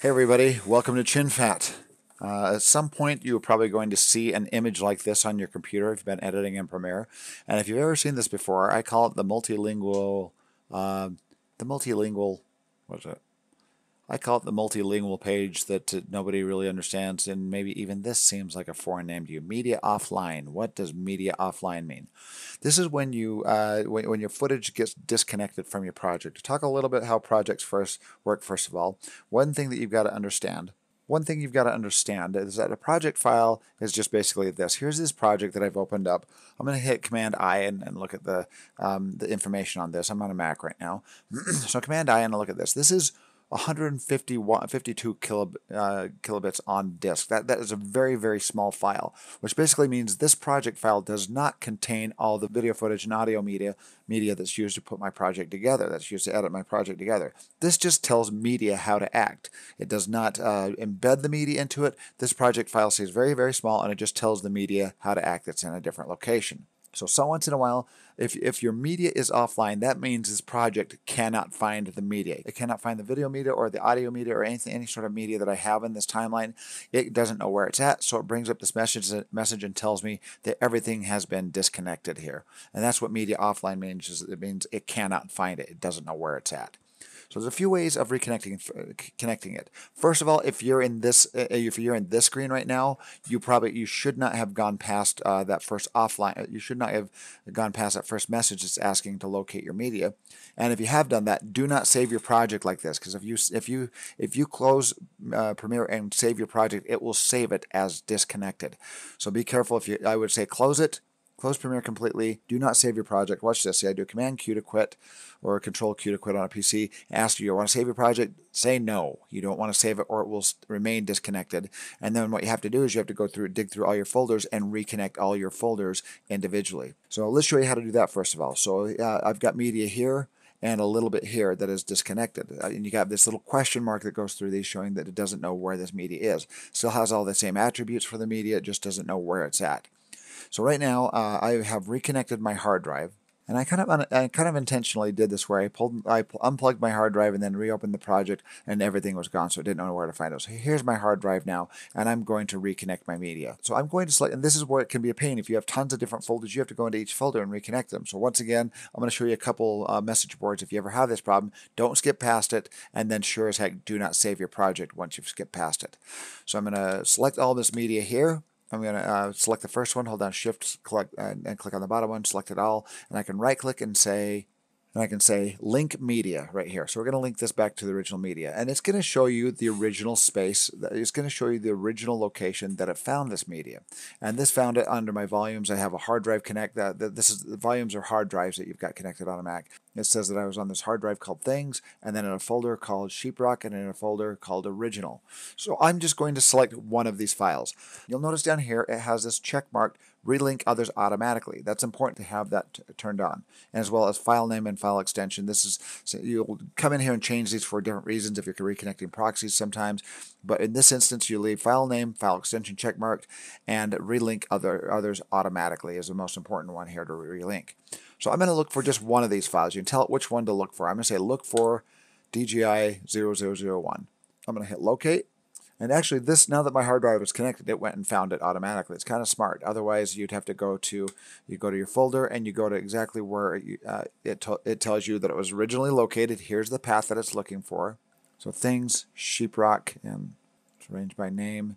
Hey everybody, welcome to ChinFat. Uh, at some point you're probably going to see an image like this on your computer if you've been editing in Premiere. And if you've ever seen this before, I call it the multilingual, uh, the multilingual, what is it? I call it the multilingual page that uh, nobody really understands, and maybe even this seems like a foreign name to you. Media offline. What does media offline mean? This is when you uh, when, when your footage gets disconnected from your project. To talk a little bit how projects first work. First of all, one thing that you've got to understand. One thing you've got to understand is that a project file is just basically this. Here's this project that I've opened up. I'm going to hit Command I and, and look at the um, the information on this. I'm on a Mac right now, so Command I and look at this. This is 152 kilob, uh, kilobits on disk. That, that is a very, very small file, which basically means this project file does not contain all the video footage and audio media, media that's used to put my project together, that's used to edit my project together. This just tells media how to act. It does not uh, embed the media into it. This project file stays very, very small, and it just tells the media how to act that's in a different location. So, so once in a while, if, if your media is offline, that means this project cannot find the media. It cannot find the video media or the audio media or anything, any sort of media that I have in this timeline. It doesn't know where it's at, so it brings up this message, message and tells me that everything has been disconnected here. And that's what media offline means. Is it means it cannot find it. It doesn't know where it's at. So there's a few ways of reconnecting uh, connecting it. First of all, if you're in this uh, if you're in this screen right now, you probably you should not have gone past uh, that first offline. Uh, you should not have gone past that first message that's asking to locate your media. And if you have done that, do not save your project like this because if you if you if you close uh, Premiere and save your project, it will save it as disconnected. So be careful. If you I would say close it Close Premiere completely. Do not save your project. Watch this. See, I do Command Q to quit or Control Q to quit on a PC. Ask you, you want to save your project? Say no. You don't want to save it or it will remain disconnected. And then what you have to do is you have to go through, dig through all your folders and reconnect all your folders individually. So let's show you how to do that first of all. So uh, I've got media here and a little bit here that is disconnected. Uh, and you got this little question mark that goes through these showing that it doesn't know where this media is. Still has all the same attributes for the media, it just doesn't know where it's at. So right now uh, I have reconnected my hard drive. And I kind of I kind of intentionally did this where I pulled I unplugged my hard drive and then reopened the project and everything was gone, so I didn't know where to find it. So here's my hard drive now, and I'm going to reconnect my media. So I'm going to select, and this is where it can be a pain. If you have tons of different folders, you have to go into each folder and reconnect them. So once again, I'm going to show you a couple uh, message boards. If you ever have this problem, don't skip past it, and then sure as heck, do not save your project once you've skipped past it. So I'm going to select all this media here. I'm going to uh, select the first one, hold down Shift, collect, uh, and click on the bottom one, select it all, and I can right click and say and I can say link media right here. So we're going to link this back to the original media. And it's going to show you the original space. It's going to show you the original location that it found this media. And this found it under my volumes. I have a hard drive connect. That this is the volumes are hard drives that you've got connected on a Mac. It says that I was on this hard drive called Things, and then in a folder called Sheeprock, and in a folder called Original. So I'm just going to select one of these files. You'll notice down here it has this check marked relink others automatically. That's important to have that turned on, and as well as file name and file extension. This is so you'll come in here and change these for different reasons if you're reconnecting proxies sometimes. But in this instance, you leave file name, file extension check checkmarked, and relink other others automatically is the most important one here to relink. So I'm going to look for just one of these files. You can tell it which one to look for. I'm going to say look for DGI 0001. I'm going to hit locate and actually, this now that my hard drive is connected, it went and found it automatically. It's kind of smart. Otherwise, you'd have to go to you go to your folder and you go to exactly where you, uh, it it tells you that it was originally located. Here's the path that it's looking for. So things sheeprock and it's arranged by name.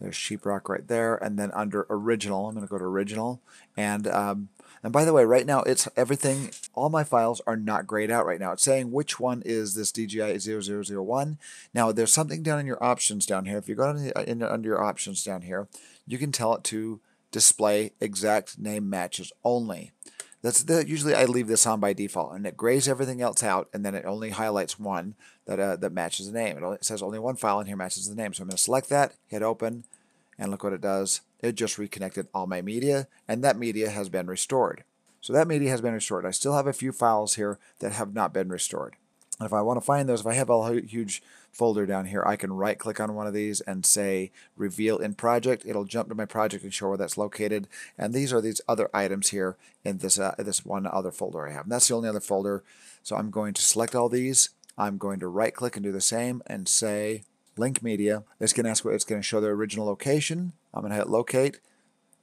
There's sheeprock right there, and then under original, I'm going to go to original, and um, and by the way, right now it's everything. All my files are not grayed out right now. It's saying which one is this DGI 0001. Now there's something down in your options down here. If you go in, in, under your options down here, you can tell it to display exact name matches only. That's the, usually I leave this on by default, and it grays everything else out, and then it only highlights one that uh, that matches the name. It, only, it says only one file in here matches the name, so I'm going to select that, hit open, and look what it does. It just reconnected all my media, and that media has been restored. So that media has been restored. I still have a few files here that have not been restored. And if I want to find those, if I have a huge folder down here, I can right click on one of these and say reveal in project. It'll jump to my project and show where that's located. And these are these other items here in this, uh, this one other folder I have. And that's the only other folder. So I'm going to select all these. I'm going to right click and do the same and say link media. It's going to ask what it's going to show the original location. I'm going to hit locate.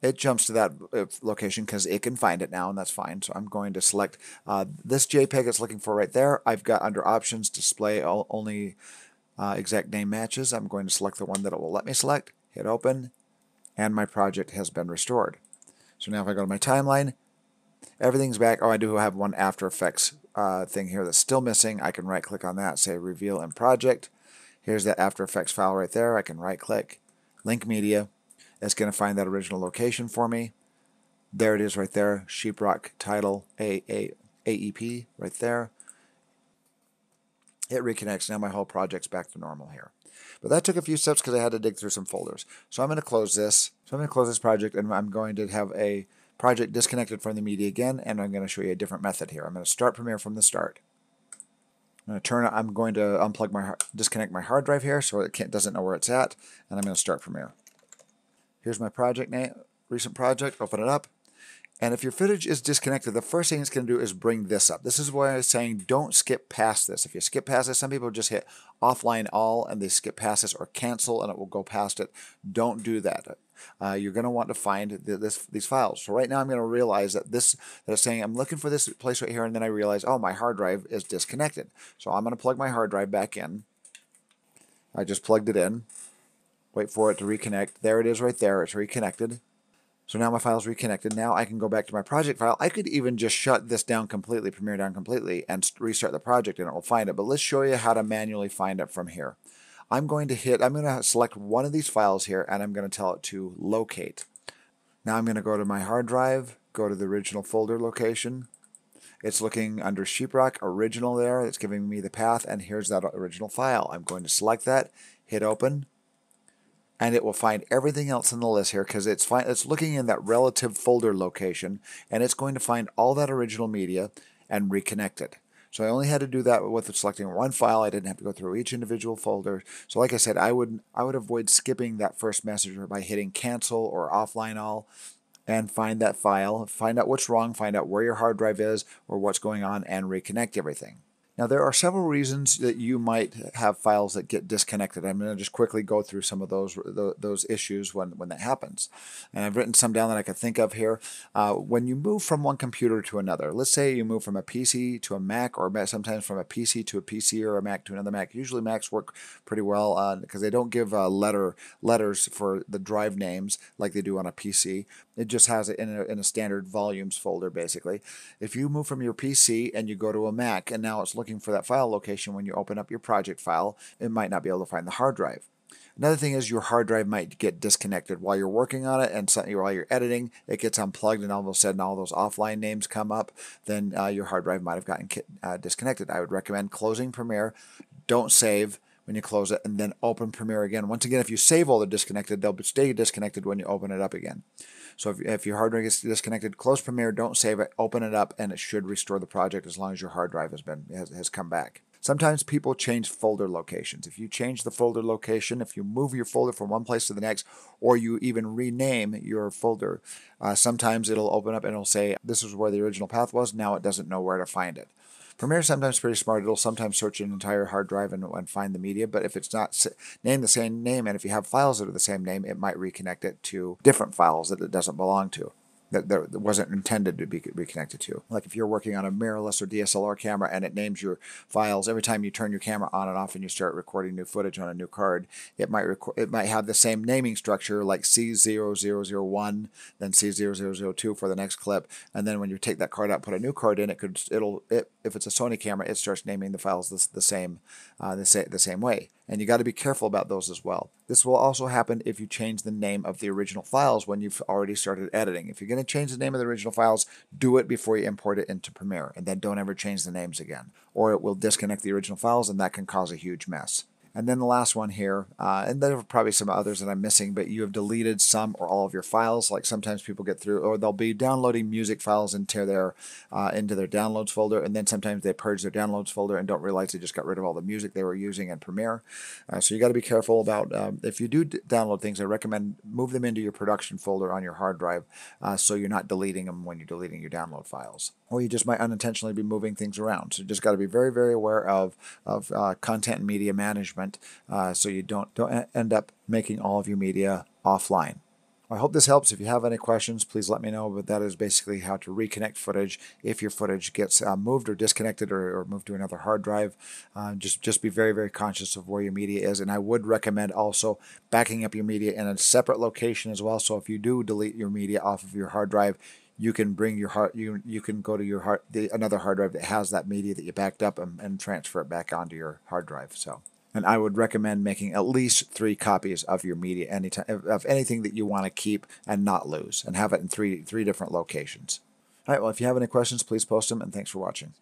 It jumps to that uh, location because it can find it now, and that's fine. So I'm going to select uh, this JPEG it's looking for right there. I've got under options display only uh, exact name matches. I'm going to select the one that it will let me select, hit open, and my project has been restored. So now if I go to my timeline, everything's back. Oh, I do have one After Effects uh, thing here that's still missing. I can right click on that, say reveal in project. Here's that After Effects file right there. I can right click, link media. It's going to find that original location for me. There it is right there, Sheeprock title A A AEP right there. It reconnects. Now my whole project's back to normal here. But that took a few steps because I had to dig through some folders. So I'm going to close this. So I'm going to close this project and I'm going to have a project disconnected from the media again and I'm going to show you a different method here. I'm going to start Premiere from the start. I'm going to turn. I'm going to unplug my disconnect my hard drive here so it can't, doesn't know where it's at, and I'm going to start Premiere. Here's my project name, recent project. Open it up, and if your footage is disconnected, the first thing it's going to do is bring this up. This is why I was saying don't skip past this. If you skip past this, some people just hit offline all and they skip past this or cancel and it will go past it. Don't do that. Uh, you're going to want to find the, this, these files. So right now I'm going to realize that this that it's saying I'm looking for this place right here and then I realize, oh, my hard drive is disconnected. So I'm going to plug my hard drive back in. I just plugged it in. Wait for it to reconnect. There it is right there. It's reconnected. So now my file is reconnected. Now I can go back to my project file. I could even just shut this down completely, Premiere down completely, and restart the project and it will find it. But let's show you how to manually find it from here. I'm going to hit, I'm going to select one of these files here and I'm going to tell it to locate. Now I'm going to go to my hard drive, go to the original folder location. It's looking under Sheeprock original there. It's giving me the path and here's that original file. I'm going to select that, hit open, and it will find everything else in the list here because it's it's looking in that relative folder location and it's going to find all that original media and reconnect it. So I only had to do that with selecting one file. I didn't have to go through each individual folder. So like I said, I would I would avoid skipping that first message by hitting cancel or offline all and find that file, find out what's wrong, find out where your hard drive is or what's going on and reconnect everything. Now, there are several reasons that you might have files that get disconnected. I'm going to just quickly go through some of those those issues when, when that happens. And I've written some down that I can think of here. Uh, when you move from one computer to another, let's say you move from a PC to a Mac, or sometimes from a PC to a PC or a Mac to another Mac. Usually Macs work pretty well because uh, they don't give uh, letter letters for the drive names like they do on a PC. It just has it in a, in a standard volumes folder, basically. If you move from your PC and you go to a Mac, and now it's looking for that file location when you open up your project file, it might not be able to find the hard drive. Another thing is your hard drive might get disconnected while you're working on it, and suddenly while you're editing, it gets unplugged, and all of a sudden all those offline names come up. Then uh, your hard drive might have gotten uh, disconnected. I would recommend closing Premiere. Don't save when you close it, and then open Premiere again. Once again, if you save all the disconnected, they'll stay disconnected when you open it up again. So if, if your hard drive gets disconnected, close Premiere, don't save it, open it up, and it should restore the project as long as your hard drive has been has, has come back. Sometimes people change folder locations. If you change the folder location, if you move your folder from one place to the next, or you even rename your folder, uh, sometimes it'll open up and it'll say, this is where the original path was. Now it doesn't know where to find it. Premiere sometimes pretty smart. It'll sometimes search an entire hard drive and, and find the media, but if it's not named the same name, and if you have files that are the same name, it might reconnect it to different files that it doesn't belong to that, that wasn't intended to be reconnected to. Like if you're working on a mirrorless or DSLR camera and it names your files every time you turn your camera on and off and you start recording new footage on a new card, it might record, it might have the same naming structure like C0001, then C0002 for the next clip, and then when you take that card out, put a new card in, it could it'll it, if it's a Sony camera, it starts naming the files the, the same uh, the, sa- the same way and you got to be careful about those as well. This will also happen if you change the name of the original files when you've already started editing. If you're going to change the name of the original files, do it before you import it into Premiere, and then don't ever change the names again, or it will disconnect the original files, and that can cause a huge mess. And then the last one here, uh, and there are probably some others that I'm missing, but you have deleted some or all of your files. Like sometimes people get through, or they'll be downloading music files into their uh, into their downloads folder, and then sometimes they purge their downloads folder and don't realize they just got rid of all the music they were using in Premiere. Uh, so you got to be careful about um, if you do download things. I recommend move them into your production folder on your hard drive, uh, so you're not deleting them when you're deleting your download files. Or you just might unintentionally be moving things around. So you just got to be very, very aware of of uh, content and media management, uh, so you don't don't end up making all of your media offline. I hope this helps. If you have any questions, please let me know. But that is basically how to reconnect footage if your footage gets uh, moved or disconnected or, or, moved to another hard drive. Uh, just just be very very conscious of where your media is. And I would recommend also backing up your media in a separate location as well. So if you do delete your media off of your hard drive, you can bring your hard you you can go to your hard the, another hard drive that has that media that you backed up and, and transfer it back onto your hard drive. So and I would recommend making at least three copies of your media anytime of anything that you want to keep and not lose, and have it in three three different locations. All right. Well, if you have any questions, please post them, and thanks for watching.